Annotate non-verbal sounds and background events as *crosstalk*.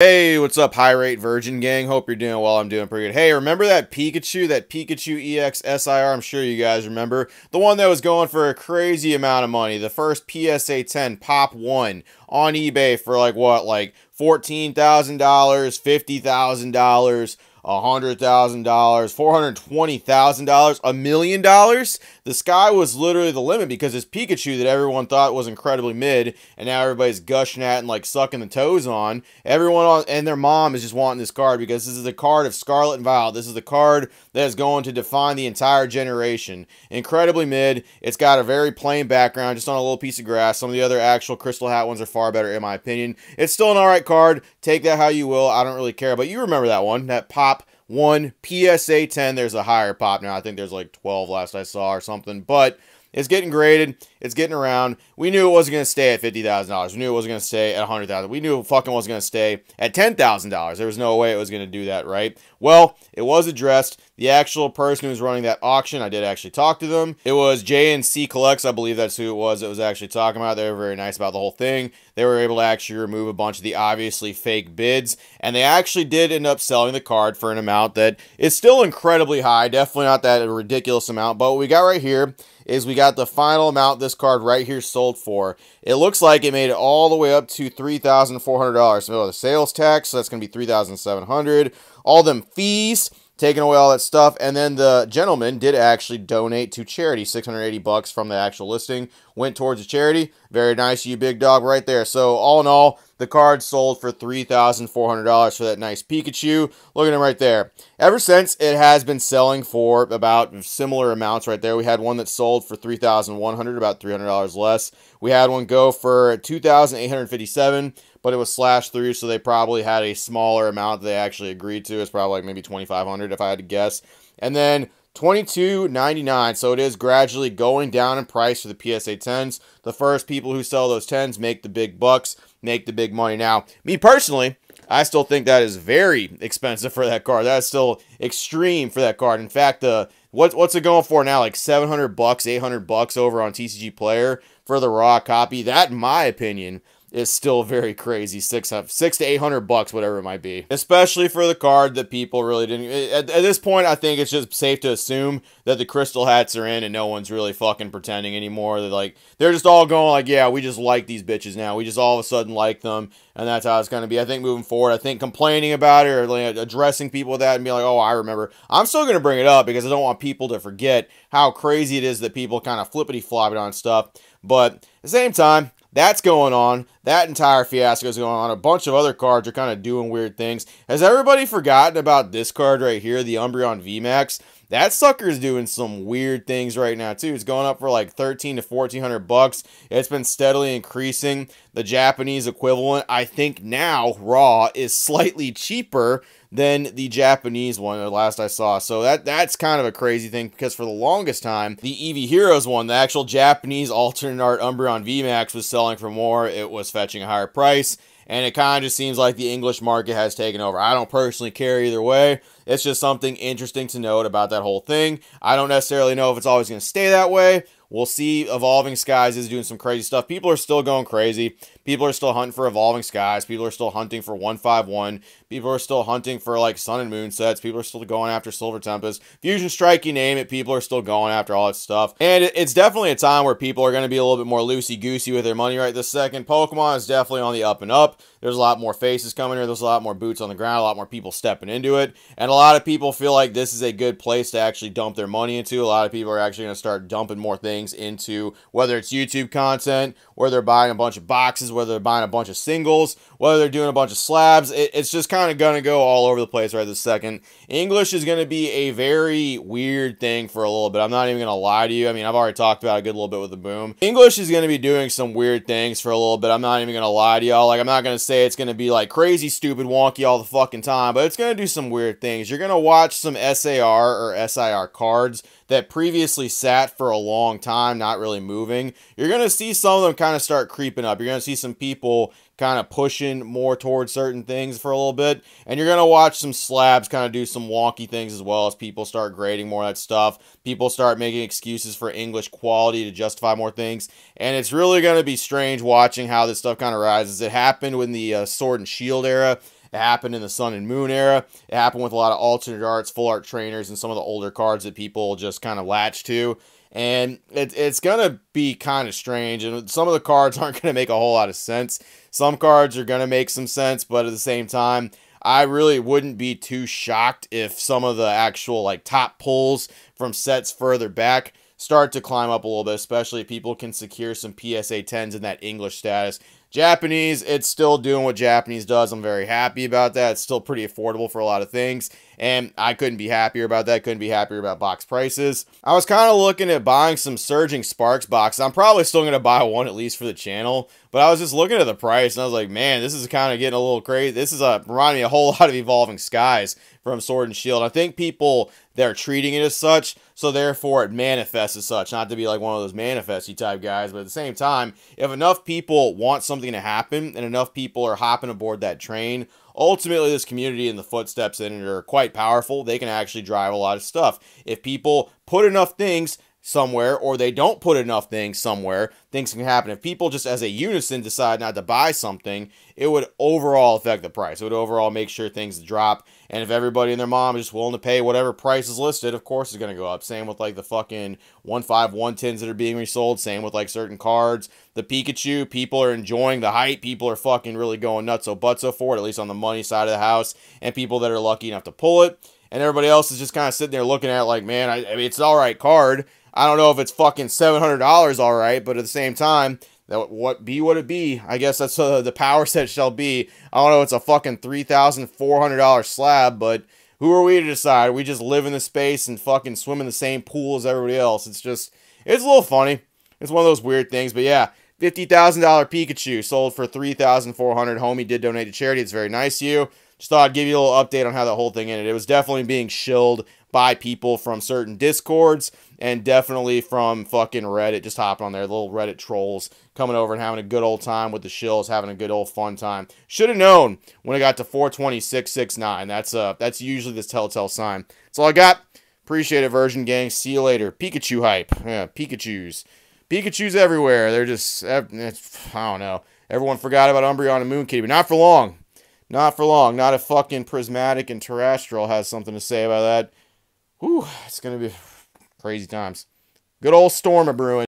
Hey, what's up, high rate virgin gang? Hope you're doing well. I'm doing pretty good. Hey, remember that Pikachu, that Pikachu EX SIR? I'm sure you guys remember. The one that was going for a crazy amount of money. The first PSA 10 Pop 1 on eBay for like what, like $14,000, $50,000 $100,000, $420,000, a million dollars. The sky was literally the limit because it's Pikachu that everyone thought was incredibly mid, and now everybody's gushing at and like sucking the toes on. Everyone on and their mom is just wanting this card because this is the card of Scarlet and Violet. This is the card that is going to define the entire generation. Incredibly mid. It's got a very plain background, just on a little piece of grass. Some of the other actual Crystal Hat ones are far better, in my opinion. It's still an alright card. Take that how you will. I don't really care. But you remember that one, that pop one PSA 10. There's a higher pop now. I think there's like 12 last I saw or something. But it's getting graded. It's getting around. We knew it wasn't going to stay at $50,000. We knew it wasn't going to stay at $100,000. We knew it fucking wasn't going to stay at $10,000. There was no way it was going to do that, right? Well, it was addressed. The actual person who was running that auction, I did actually talk to them. It was JNC Collects. I believe that's who it was that was actually talking about. They were very nice about the whole thing. They were able to actually remove a bunch of the obviously fake bids, and they actually did end up selling the card for an amount that is still incredibly high. Definitely not that ridiculous amount, but what we got right here is we got the final amount this card right here sold for. It looks like it made it all the way up to $3,400. So the sales tax, so that's going to be 3700 All them fees, taking away all that stuff. And then the gentleman did actually donate to charity, 680 bucks from the actual listing went towards a charity. Very nice, you big dog, right there. So all in all, the card sold for $3,400 for that nice Pikachu. Look at him right there. Ever since, it has been selling for about similar amounts right there. We had one that sold for $3,100, about $300 less. We had one go for $2,857, but it was slashed through, so they probably had a smaller amount that they actually agreed to. It's probably like maybe $2,500 if I had to guess. And then $22.99. So it is gradually going down in price for the PSA 10s. The first people who sell those 10s make the big bucks, make the big money. Now, me personally, I still think that is very expensive for that card. That is still extreme for that card. In fact, the uh, what, what's it going for now? Like 700 bucks, 800 bucks over on TCG Player for the raw copy. That, in my opinion, is still very crazy. Six, six to eight hundred bucks, whatever it might be. Especially for the card that people really didn't. Eh, at, at, this point, I think it's just safe to assume that the crystal hats are in, and no one's really fucking pretending anymore. They're like they're just all going like, yeah, we just like these bitches now. We just all of a sudden like them, and that's how it's going to be. I think moving forward, I think complaining about it or like addressing people with that and be like, oh, I remember. I'm still going to bring it up because I don't want people to forget how crazy it is that people kind of flippity flop it on stuff. But at the same time, that's going on. That entire fiasco is going on. A bunch of other cards are kind of doing weird things. Has everybody forgotten about this card right here, the Umbreon VMAX? That sucker's doing some weird things right now too. It's going up for like 13 to 1400 bucks. It's been steadily increasing. The Japanese equivalent, I think now raw is slightly cheaper than the Japanese one the last I saw. So that that's kind of a crazy thing because for the longest time, the Eevee Heroes one, the actual Japanese alternate art Umbreon VMAX was selling for more. It was fetching a higher price. And it kind of just seems like the English market has taken over. I don't personally care either way. It's just something interesting to note about that whole thing. I don't necessarily know if it's always going to stay that way. We'll see Evolving Skies is doing some crazy stuff. People are still going crazy. People are still hunting for Evolving Skies. People are still hunting for 151. People are still hunting for like Sun and Moon sets. People are still going after Silver Tempest. Fusion Strike, you name it. People are still going after all that stuff. And it's definitely a time where people are going to be a little bit more loosey-goosey with their money right this second. Pokemon is definitely on the up and up. There's a lot more faces coming here. There's a lot more boots on the ground. A lot more people stepping into it. And a lot of people feel like this is a good place to actually dump their money into. A lot of people are actually going to start dumping more things into whether it's YouTube content, where they're buying a bunch of boxes, whether they're buying a bunch of singles, whether they're doing a bunch of slabs. It, it's just kind of going to go all over the place right this second. English is going to be a very weird thing for a little bit. I'm not even going to lie to you. I mean, I've already talked about a good little bit with the boom. English is going to be doing some weird things for a little bit. I'm not even going to lie to y'all. Like, I'm not going to say it's going to be like crazy, stupid, wonky all the fucking time, but it's going to do some weird things. You're going to watch some SAR or SIR cards that previously sat for a long time, not really moving, you're going to see some of them kind of start creeping up. You're going to see some people kind of pushing more towards certain things for a little bit. And you're going to watch some slabs kind of do some wonky things as well as people start grading more of that stuff. People start making excuses for English quality to justify more things. And it's really going to be strange watching how this stuff kind of rises. It happened when the uh, Sword and Shield era It happened in the Sun and Moon era. It happened with a lot of alternate arts, full art trainers, and some of the older cards that people just kind of latch to. And it, it's going to be kind of strange. And some of the cards *laughs* aren't going to make a whole lot of sense. Some cards are going to make some sense, but at the same time, I really wouldn't be too shocked if some of the actual like top pulls from sets further back start to climb up a little bit, especially if people can secure some PSA 10s in that English status. Japanese, it's still doing what Japanese does. I'm very happy about that. It's still pretty affordable for a lot of things. And I couldn't be happier about that. Couldn't be happier about box prices. I was kind of looking at buying some Surging Sparks boxes. I'm probably still going to buy one at least for the channel. But I was just looking at the price and I was like, man, this is kind of getting a little crazy. This is a reminding me a whole *laughs* lot of Evolving Skies from Sword and Shield. I think people they're treating it as such, so therefore it manifests as such. Not to be like one of those manifesty type guys, but at the same time, if enough people want something to happen and enough people are hopping aboard that train, ultimately this community and the footsteps in it are quite powerful. They can actually drive a lot of stuff. If people put enough things somewhere or they don't put enough things somewhere, things can happen. If people just as a unison decide not to buy something, it would overall affect the price. It would overall make sure things drop. And if everybody and their mom is just willing to pay whatever price is listed, of course it's going to go up. Same with like the fucking 15110s that are being resold. Same with like certain cards. The Pikachu, people are enjoying the hype. People are fucking really going nuts so butso for it, at least on the money side of the house. And people that are lucky enough to pull it. And everybody else is just kind of sitting there looking at it like, man, I, I mean, it's an all right card. I don't know if it's fucking seven hundred dollars, all right, but at the same time, that what be what it be. I guess that's uh, the power set shall be. I don't know. It's a fucking three thousand four hundred dollar slab, but who are we to decide? We just live in the space and fucking swim in the same pool as everybody else. It's just it's a little funny. It's one of those weird things, but yeah. Fifty thousand dollar Pikachu sold for three thousand four hundred. Homie did donate to charity. It's very nice of you. Just thought I'd give you a little update on how the whole thing ended. It was definitely being shilled by people from certain discords and definitely from fucking Reddit, just hopping on there, little Reddit trolls coming over and having a good old time with the shills, having a good old fun time. Should have known when I got to 42669. That's uh that's usually this telltale sign. That's all I got. Appreciate it, version gang. See you later. Pikachu hype. Yeah, Pikachu's. Pikachu's everywhere. They're just I don't know. Everyone forgot about Umbreon and Moonkitty, but not for long. Not for long. Not if fucking Prismatic and Terrestrial has something to say about that. Whew, it's gonna be *sighs* crazy times. Good old storm a brewing.